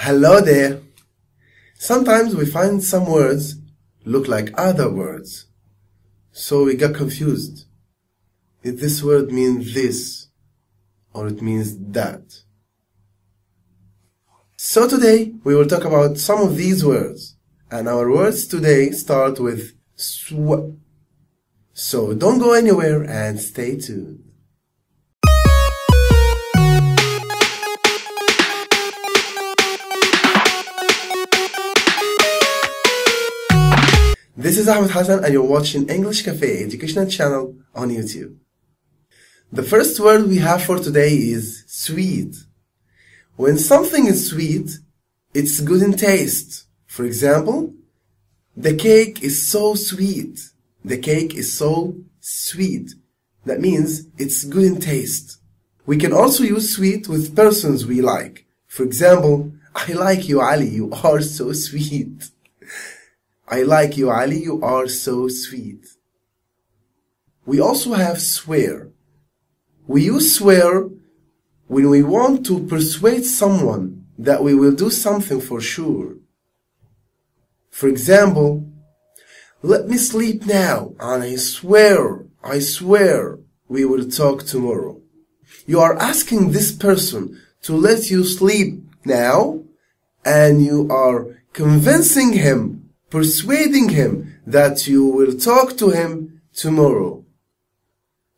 Hello there. Sometimes we find some words look like other words. So we get confused. If this word mean this or it means that. So today we will talk about some of these words. And our words today start with sw. So don't go anywhere and stay tuned. This is Ahmed Hassan and you're watching English Cafe educational channel on YouTube. The first word we have for today is sweet. When something is sweet, it's good in taste. For example, the cake is so sweet. The cake is so sweet. That means it's good in taste. We can also use sweet with persons we like. For example, I like you, Ali. You are so sweet. I like you, Ali. You are so sweet. We also have swear. We use swear when we want to persuade someone that we will do something for sure. For example, let me sleep now and I swear, I swear we will talk tomorrow. You are asking this person to let you sleep now and you are convincing him persuading him that you will talk to him tomorrow.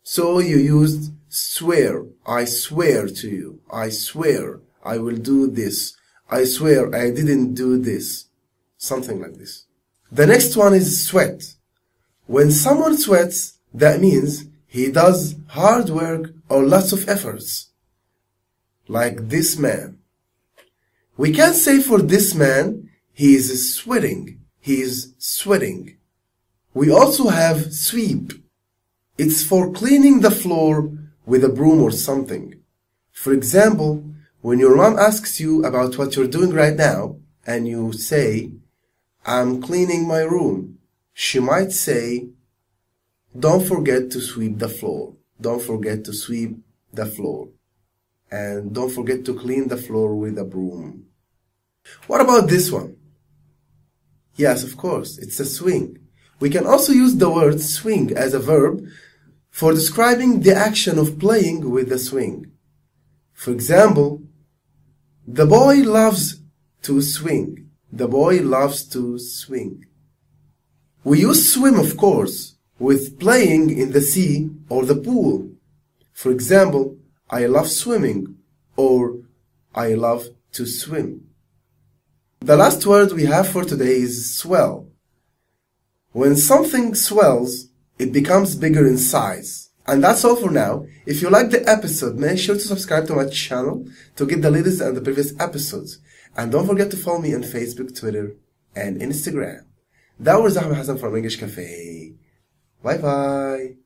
So you used swear. I swear to you. I swear I will do this. I swear I didn't do this. Something like this. The next one is sweat. When someone sweats, that means he does hard work or lots of efforts. Like this man. We can say for this man, he is sweating he is sweating. We also have sweep. It's for cleaning the floor with a broom or something. For example, when your mom asks you about what you're doing right now, and you say, I'm cleaning my room, she might say, don't forget to sweep the floor. Don't forget to sweep the floor. And don't forget to clean the floor with a broom. What about this one? Yes, of course, it's a swing. We can also use the word swing as a verb for describing the action of playing with the swing. For example, the boy loves to swing. The boy loves to swing. We use swim, of course, with playing in the sea or the pool. For example, I love swimming or I love to swim. The last word we have for today is swell. When something swells, it becomes bigger in size. And that's all for now. If you like the episode, make sure to subscribe to my channel to get the latest and the previous episodes. And don't forget to follow me on Facebook, Twitter, and Instagram. That was Ahmed Hassan from English Cafe. Bye bye.